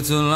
little